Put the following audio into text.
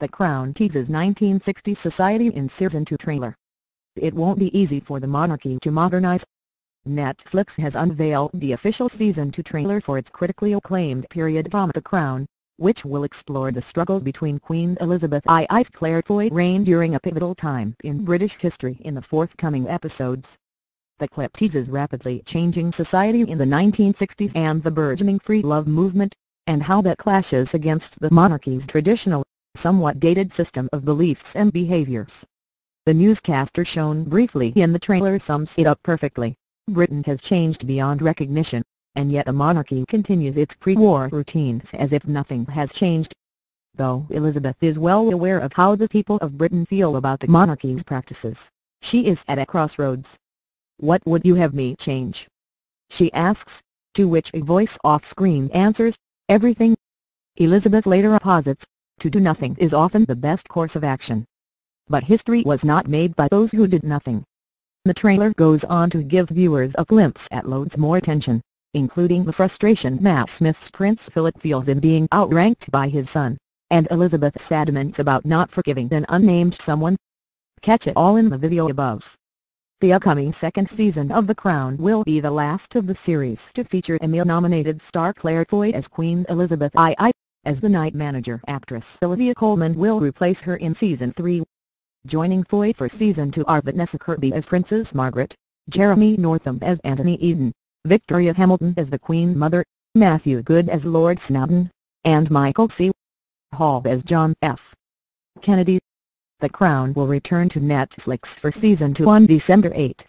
The Crown teases 1960 society in Season 2 trailer. It won't be easy for the monarchy to modernize. Netflix has unveiled the official Season 2 trailer for its critically acclaimed period drama The Crown, which will explore the struggle between Queen Elizabeth II's Claire Foy reign during a pivotal time in British history in the forthcoming episodes. The clip teases rapidly changing society in the 1960s and the burgeoning free love movement, and how that clashes against the monarchy's traditional, somewhat dated system of beliefs and behaviors. The newscaster shown briefly in the trailer sums it up perfectly. Britain has changed beyond recognition, and yet the monarchy continues its pre-war routines as if nothing has changed. Though Elizabeth is well aware of how the people of Britain feel about the monarchy's practices, she is at a crossroads. What would you have me change? She asks, to which a voice off-screen answers, everything. Elizabeth later posits, to do nothing is often the best course of action. But history was not made by those who did nothing. The trailer goes on to give viewers a glimpse at loads more tension, including the frustration Matt Smith's Prince Philip feels in being outranked by his son, and Elizabeth's adamance about not forgiving an unnamed someone. Catch it all in the video above. The upcoming second season of The Crown will be the last of the series to feature Emmy-nominated star Claire Foy as Queen Elizabeth II, as the night manager actress Olivia Colman will replace her in season 3. Joining Foy for season 2 are Vanessa Kirby as Princess Margaret, Jeremy Northam as Anthony Eden, Victoria Hamilton as the Queen Mother, Matthew Goode as Lord Snowdon, and Michael C. Hall as John F. Kennedy. The Crown will return to Netflix for season 2 on December 8.